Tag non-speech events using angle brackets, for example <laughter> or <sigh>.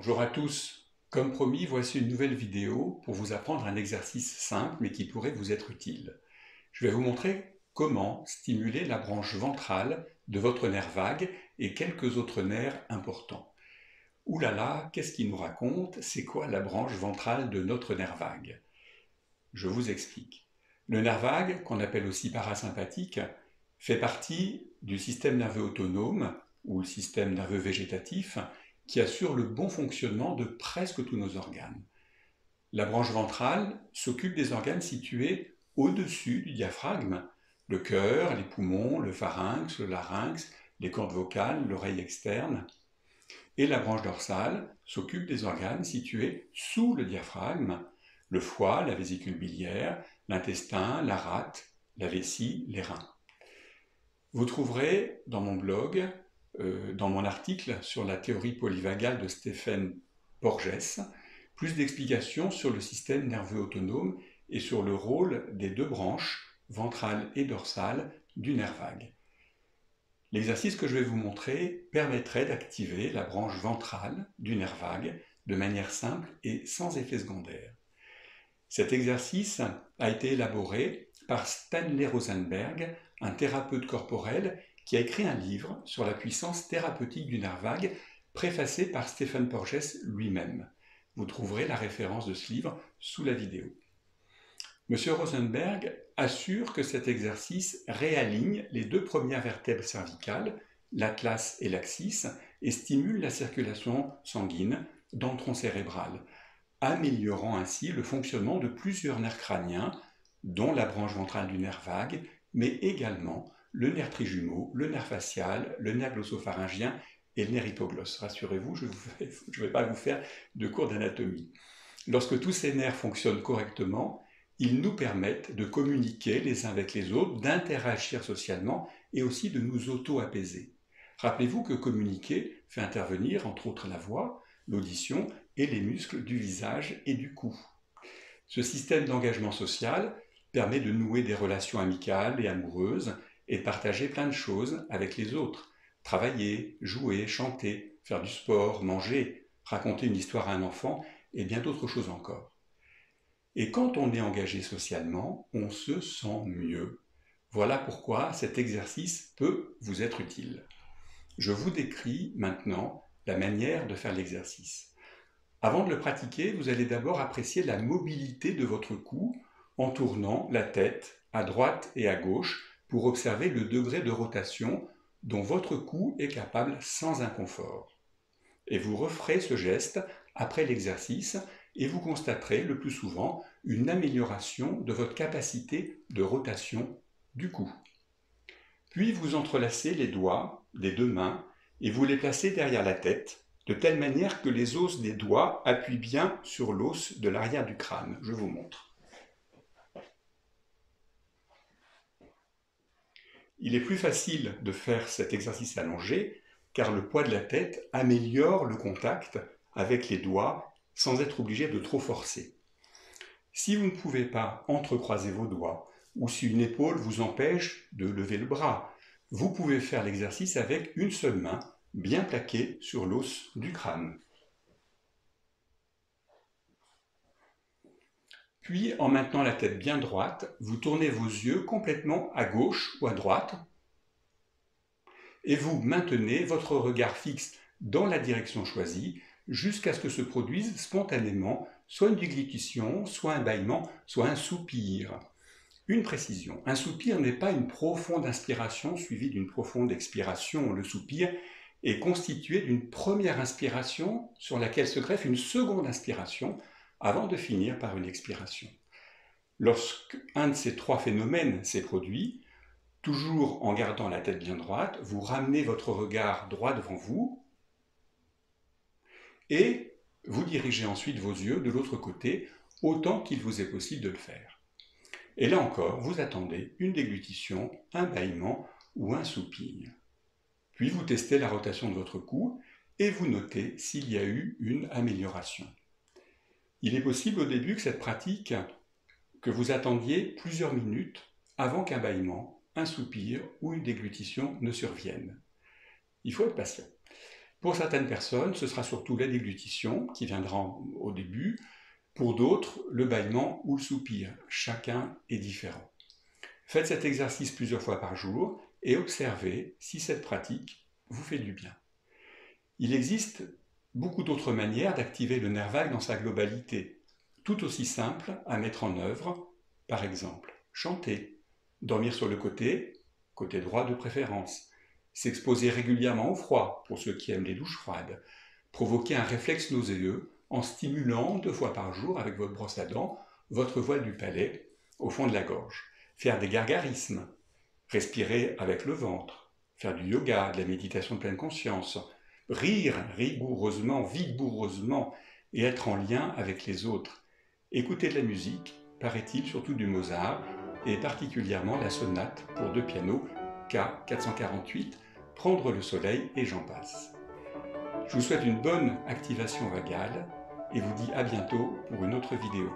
Bonjour à tous. Comme promis, voici une nouvelle vidéo pour vous apprendre un exercice simple mais qui pourrait vous être utile. Je vais vous montrer comment stimuler la branche ventrale de votre nerf vague et quelques autres nerfs importants. Ouh là là, qu'est-ce qu'il nous raconte? C'est quoi la branche ventrale de notre nerf vague? Je vous explique. Le nerf vague, qu'on appelle aussi parasympathique, fait partie du système nerveux autonome ou le système nerveux végétatif qui assure le bon fonctionnement de presque tous nos organes. La branche ventrale s'occupe des organes situés au-dessus du diaphragme, le cœur, les poumons, le pharynx, le larynx, les cordes vocales, l'oreille externe. Et la branche dorsale s'occupe des organes situés sous le diaphragme, le foie, la vésicule biliaire, l'intestin, la rate, la vessie, les reins. Vous trouverez dans mon blog euh, dans mon article sur la théorie polyvagale de Stephen Porges, plus d'explications sur le système nerveux autonome et sur le rôle des deux branches, ventrale et dorsale, du nerf vague. L'exercice que je vais vous montrer permettrait d'activer la branche ventrale du nerf vague de manière simple et sans effet secondaire. Cet exercice a été élaboré par Stanley Rosenberg, un thérapeute corporel qui a écrit un livre sur la puissance thérapeutique du nerf vague, préfacé par Stephen Porges lui-même. Vous trouverez la référence de ce livre sous la vidéo. M. Rosenberg assure que cet exercice réaligne les deux premières vertèbres cervicales, l'atlas et l'axis, et stimule la circulation sanguine dans le tronc cérébral, améliorant ainsi le fonctionnement de plusieurs nerfs crâniens, dont la branche ventrale du nerf vague, mais également le nerf trijumeau, le nerf facial, le nerf glossopharyngien et le nerf hypoglosse. Rassurez-vous, je ne <laughs> vais pas vous faire de cours d'anatomie. Lorsque tous ces nerfs fonctionnent correctement, ils nous permettent de communiquer les uns avec les autres, d'interagir socialement et aussi de nous auto-apaiser. Rappelez-vous que communiquer fait intervenir entre autres la voix, l'audition et les muscles du visage et du cou. Ce système d'engagement social permet de nouer des relations amicales et amoureuses et partager plein de choses avec les autres. Travailler, jouer, chanter, faire du sport, manger, raconter une histoire à un enfant et bien d'autres choses encore. Et quand on est engagé socialement, on se sent mieux. Voilà pourquoi cet exercice peut vous être utile. Je vous décris maintenant la manière de faire l'exercice. Avant de le pratiquer, vous allez d'abord apprécier la mobilité de votre cou en tournant la tête à droite et à gauche pour observer le degré de rotation dont votre cou est capable sans inconfort. Et vous referez ce geste après l'exercice et vous constaterez le plus souvent une amélioration de votre capacité de rotation du cou. Puis vous entrelacez les doigts des deux mains et vous les placez derrière la tête, de telle manière que les os des doigts appuient bien sur l'os de l'arrière du crâne. Je vous montre. Il est plus facile de faire cet exercice allongé car le poids de la tête améliore le contact avec les doigts sans être obligé de trop forcer. Si vous ne pouvez pas entrecroiser vos doigts ou si une épaule vous empêche de lever le bras, vous pouvez faire l'exercice avec une seule main bien plaquée sur l'os du crâne. Puis, en maintenant la tête bien droite, vous tournez vos yeux complètement à gauche ou à droite et vous maintenez votre regard fixe dans la direction choisie jusqu'à ce que se produise spontanément soit une déglutition, soit un bâillement, soit un soupir. Une précision, un soupir n'est pas une profonde inspiration suivie d'une profonde expiration. Le soupir est constitué d'une première inspiration sur laquelle se greffe une seconde inspiration avant de finir par une expiration. Lorsqu'un de ces trois phénomènes s'est produit, toujours en gardant la tête bien droite, vous ramenez votre regard droit devant vous et vous dirigez ensuite vos yeux de l'autre côté autant qu'il vous est possible de le faire. Et là encore, vous attendez une déglutition, un bâillement ou un soupir. Puis vous testez la rotation de votre cou et vous notez s'il y a eu une amélioration. Il est possible au début que cette pratique, que vous attendiez plusieurs minutes avant qu'un bâillement, un soupir ou une déglutition ne survienne. Il faut être patient. Pour certaines personnes, ce sera surtout la déglutition qui viendra au début. Pour d'autres, le bâillement ou le soupir. Chacun est différent. Faites cet exercice plusieurs fois par jour et observez si cette pratique vous fait du bien. Il existe beaucoup d'autres manières d'activer le nerf vague dans sa globalité, tout aussi simples à mettre en œuvre, par exemple chanter, dormir sur le côté, côté droit de préférence, s'exposer régulièrement au froid pour ceux qui aiment les douches froides, provoquer un réflexe nauséeux en stimulant deux fois par jour avec votre brosse à dents votre voile du palais au fond de la gorge, faire des gargarismes, respirer avec le ventre, faire du yoga, de la méditation de pleine conscience, rire rigoureusement, vigoureusement et être en lien avec les autres, écouter de la musique, paraît-il surtout du Mozart, et particulièrement la sonate pour deux pianos K448, Prendre le soleil et j'en passe. Je vous souhaite une bonne activation vagale et vous dis à bientôt pour une autre vidéo.